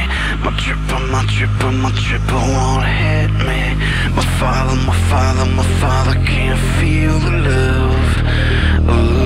me. My tripper, my tripper, my tripper won't hit me. My father, my father, my father can't feel the love.